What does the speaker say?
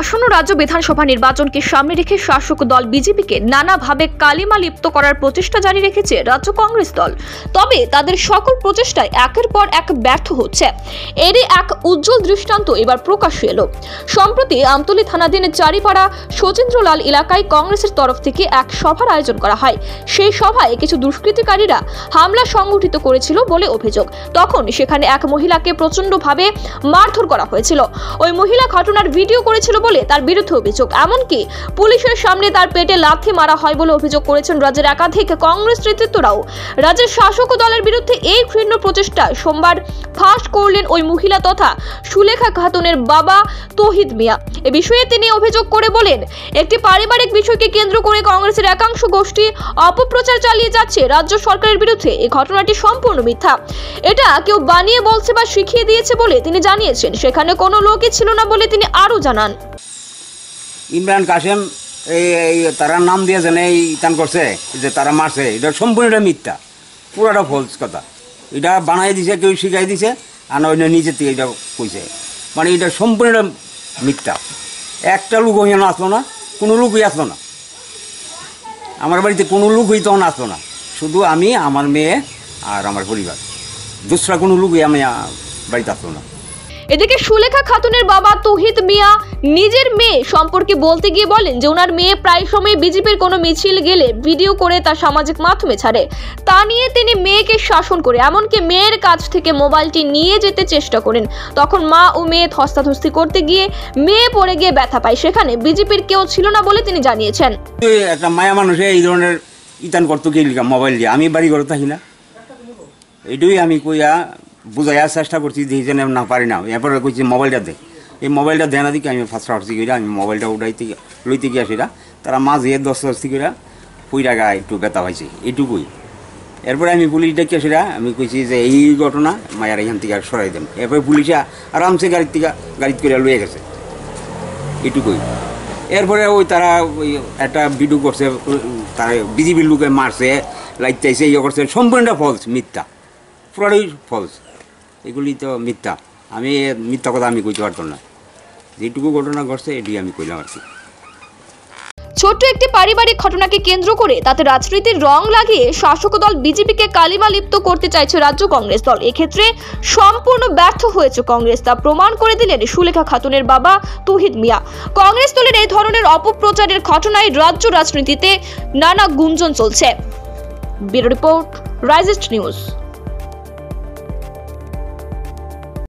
আসন্ন রাজ্য বিধানসভা নির্বাচনকে সামনে রেখে শাসক দল বিজেপিকে নানাভাবে কালিমা লিপ্ত করার প্রচেষ্টা জারি রেখেছে রাজ্য কংগ্রেস দল। তবে তাদের সকল প্রচেষ্টায় একের পর এক ব্যর্থ হচ্ছে। এরই এক উজ্জ্বল দৃষ্টান্ত এবার প্রকাশ্যে এলো। সম্প্রতি আমতলী থানাধীন চারিপাড়া সচিন্দ্রলাল এলাকায় কংগ্রেসের তরফ থেকে এক সভার আয়োজন করা হয়। সেই সভায় কিছু দুষ্কৃতিকারীরা হামলা সংগঠিত করেছিল বলে অভিযোগ। তখন সেখানে এক মহিলাকে প্রচণ্ডভাবে মারধর করা হয়েছিল। ওই মহিলা ঘটনার ভিডিও করেছিল বলে তার বিরুদ্ধে অভিযোগ। এমনকি পুলিশের সামনে তার পেটে লাথি মারা হয় বলে অভিযোগ করেছেন রাজ্যের একাধিক কংগ্রেস নেতৃত্বরাও। রাজ্যের শাসক দলের বিরুদ্ধে এই ঘৃণ্য প্রচেষ্টা সোমবার ফাঁস করলেন ওই মহিলা তথা সুলেখা খাতুনের বাবা তহিদ মিয়া। এ বিষয়ে তিনি অভিযোগ করে বলেন, একটি পারিবারিক বিষয়কে কেন্দ্র করে কংগ্রেসের একাংশ গোষ্ঠী অপপ্রচার চালিয়ে যাচ্ছে, রাজ্য সরকারের বিরুদ্ধে এই ঘটনাটি সম্পূর্ণ মিথ্যা। এটা কেউ বানিয়ে বলছে বা শিখিয়ে দিয়েছে বলে তিনি জানিয়েছেন, সেখানে কোনো লোকই ছিল না বলে তিনি আরও জানান। ইমরান কাশেম এই তারা নাম দিয়েছেন এই ইতান করছে, যে তারা মারছে, এটা সম্পূর্ণ এটা মিথ্যা। পুরোটা ফলস কথা। এটা বানাই দিছে, কেউ শিখাই দিছে, আর অন্য নিজের থেকে এটা কইছে। মানে এটা সম্পূর্ণ মিথ্যা। একটা লোক হইয়া আসলো না, কোনো লোকই আসলো না। আমার বাড়িতে কোনো লোকই তখন আসলো না। শুধু আমি, আমার মেয়ে আর আমার পরিবার। দুসরা কোনো লোকই আমি বাড়িতে আসলো না। এদিকে সুলেখা খাতুনের বাবা তহিদ মিয়া নিজের মেয়ে সম্পর্কে বলতে গিয়ে বলেন যে ওনার মেয়ে প্রায় সময় বিজেপির কোনো মিছিল গেলে ভিডিও করে তা সামাজিক মাধ্যমে ছাড়ে। তা নিয়ে তিনি মেয়েকে শাসন করে, এমনকি মেয়ের কাছ থেকে মোবাইলটি নিয়ে যেতে চেষ্টা করেন। তখন মা ও মেয়ে ধস্তাধস্তি করতে গিয়ে মেয়ে পড়ে গিয়ে ব্যথা পায়। সেখানে বিজেপির কেউ ছিল না বলে তিনি জানিয়েছেন। একটা মায়া এই ধরনের ইতান করতো কি মোবাইল দিয়ে? আমি বাড়ি ঘরে থাকি না। এইটুই আমি কইয়া বুঝাইয়ার চেষ্টা করছি যে না পারি না। এরপরে কইছি, মোবাইলটা দে। এই মোবাইলটা দেয় না দিকে আমি ফার্স্ট হারছি কইরা, আমি মোবাইলটা উঠাইতে লইতে গিয়া সেটা তারা মাঝে দশ দশটি করে পুইরা গায়ে একটু ব্যথা পাইছে এইটুকুই। এরপরে আমি পুলিশ ডেকে সেটা আমি কইছি যে, এই ঘটনা মায়ের এখান থেকে সরাই দেন। এরপরে পুলিশে আরামসে গাড়ির থেকে, গাড়িতে করে লইয়া গেছে। এটুকুই এরপরে ওই তারা ওই একটা ভিডিও করছে তারা বিজেপির লোকে মারছে লাইটাইছে ইয়ে করছে, সম্পূর্ণটা ফলস মিথ্যা। পুরাটাই ফলস এগুলি তো মিথ্যা। আমি, মিথ্যা কথা আমি কইতে পারতাম না। যেটুকু ঘটনা ঘটছে, এটি আমি কইলাম আর কি। ছোট্ট একটি পারিবারিক ঘটনাকে কেন্দ্র করে তাতে রাজনীতির রং লাগিয়ে শাসক দল বিজেপিকে কালিমা লিপ্ত করতে চাইছে রাজ্য কংগ্রেস দল। এক্ষেত্রে সম্পূর্ণ ব্যর্থ হয়েছে কংগ্রেস, তা প্রমাণ করে দিলেন সুলেখা খাতুনের বাবা তহিদ মিয়া। কংগ্রেস দলের এই ধরনের অপপ্রচারের ঘটনায় রাজ্য রাজনীতিতে নানা গুঞ্জন চলছে। ব্যুরো রিপোর্ট, রাইজেস্ট নিউজ।